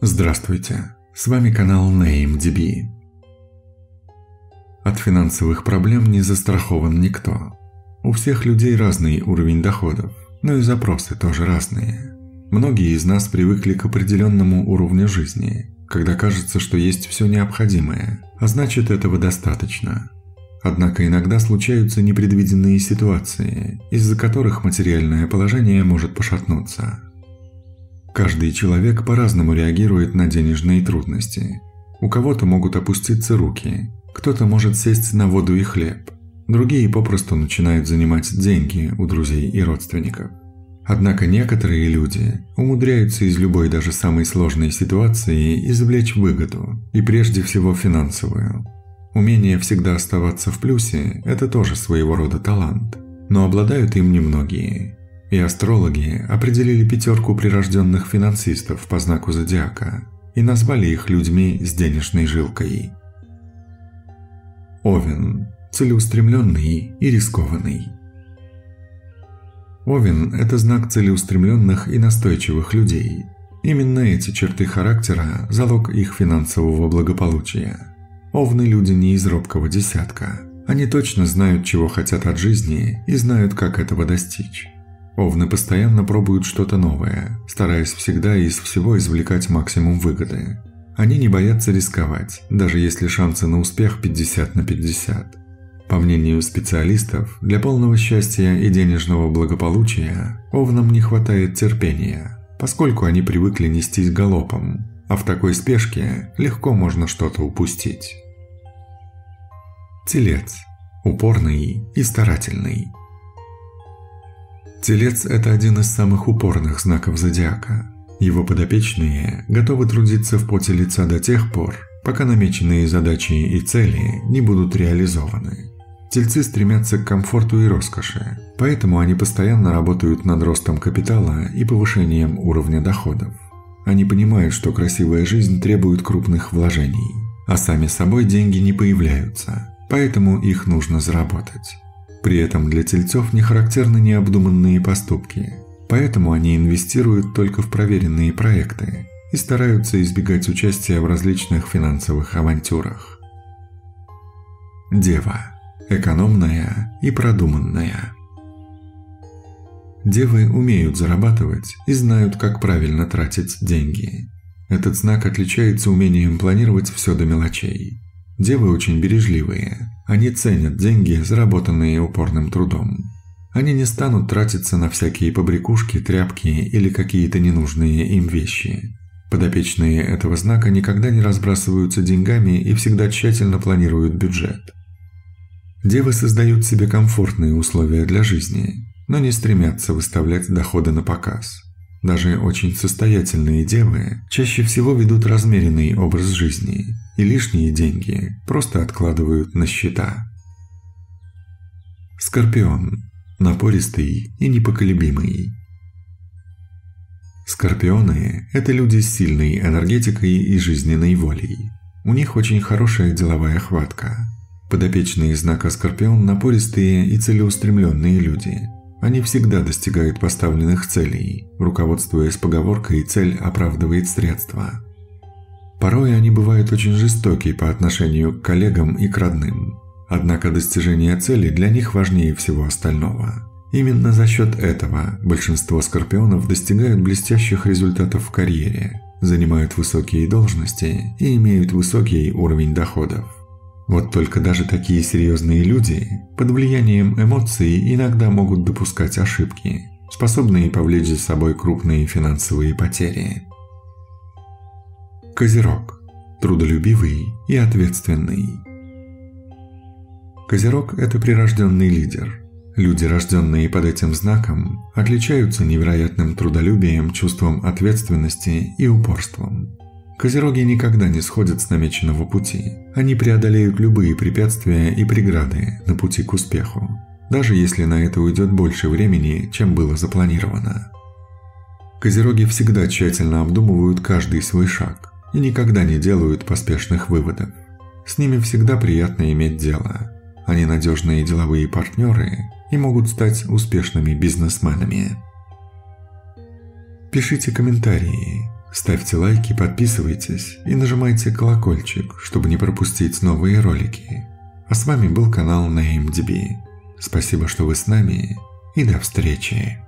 Здравствуйте, с вами канал NameDB. От финансовых проблем не застрахован никто. У всех людей разный уровень доходов, но и запросы тоже разные. Многие из нас привыкли к определенному уровню жизни, когда кажется, что есть все необходимое, а значит этого достаточно. Однако иногда случаются непредвиденные ситуации, из-за которых материальное положение может пошатнуться. Каждый человек по-разному реагирует на денежные трудности. У кого-то могут опуститься руки, кто-то может сесть на воду и хлеб, другие попросту начинают занимать деньги у друзей и родственников. Однако некоторые люди умудряются из любой даже самой сложной ситуации извлечь выгоду, и прежде всего финансовую. Умение всегда оставаться в плюсе – это тоже своего рода талант, но обладают им немногие – и астрологи определили пятерку прирожденных финансистов по знаку зодиака и назвали их людьми с денежной жилкой. Овен – целеустремленный и рискованный. Овен – это знак целеустремленных и настойчивых людей. Именно эти черты характера – залог их финансового благополучия. Овны – люди не из робкого десятка. Они точно знают, чего хотят от жизни и знают, как этого достичь. Овны постоянно пробуют что-то новое, стараясь всегда и из всего извлекать максимум выгоды. Они не боятся рисковать, даже если шансы на успех 50 на 50. По мнению специалистов, для полного счастья и денежного благополучия овнам не хватает терпения, поскольку они привыкли нестись галопом, а в такой спешке легко можно что-то упустить. Телец. Упорный и старательный. Телец – это один из самых упорных знаков зодиака. Его подопечные готовы трудиться в поте лица до тех пор, пока намеченные задачи и цели не будут реализованы. Тельцы стремятся к комфорту и роскоши, поэтому они постоянно работают над ростом капитала и повышением уровня доходов. Они понимают, что красивая жизнь требует крупных вложений, а сами собой деньги не появляются, поэтому их нужно заработать. При этом для тельцов не характерны необдуманные поступки, поэтому они инвестируют только в проверенные проекты и стараются избегать участия в различных финансовых авантюрах. Дева. Экономная и продуманная. Девы умеют зарабатывать и знают, как правильно тратить деньги. Этот знак отличается умением планировать все до мелочей. Девы очень бережливые. Они ценят деньги, заработанные упорным трудом. Они не станут тратиться на всякие побрякушки, тряпки или какие-то ненужные им вещи. Подопечные этого знака никогда не разбрасываются деньгами и всегда тщательно планируют бюджет. Девы создают себе комфортные условия для жизни, но не стремятся выставлять доходы на показ. Даже очень состоятельные девы чаще всего ведут размеренный образ жизни и лишние деньги просто откладывают на счета. Скорпион. Напористый и непоколебимый. Скорпионы – это люди с сильной энергетикой и жизненной волей. У них очень хорошая деловая хватка. Подопечные знака Скорпион – напористые и целеустремленные люди – они всегда достигают поставленных целей, руководствуясь поговоркой «цель оправдывает средства». Порой они бывают очень жестоки по отношению к коллегам и к родным. Однако достижение цели для них важнее всего остального. Именно за счет этого большинство скорпионов достигают блестящих результатов в карьере, занимают высокие должности и имеют высокий уровень доходов. Вот только даже такие серьезные люди под влиянием эмоций иногда могут допускать ошибки, способные повлечь за собой крупные финансовые потери. Козерог. Трудолюбивый и ответственный. Козерог – это прирожденный лидер. Люди, рожденные под этим знаком, отличаются невероятным трудолюбием, чувством ответственности и упорством. Козероги никогда не сходят с намеченного пути. Они преодолеют любые препятствия и преграды на пути к успеху, даже если на это уйдет больше времени, чем было запланировано. Козероги всегда тщательно обдумывают каждый свой шаг и никогда не делают поспешных выводов. С ними всегда приятно иметь дело. Они надежные деловые партнеры и могут стать успешными бизнесменами. Пишите комментарии, Ставьте лайки, подписывайтесь и нажимайте колокольчик, чтобы не пропустить новые ролики. А с вами был канал NameDB. Спасибо, что вы с нами и до встречи.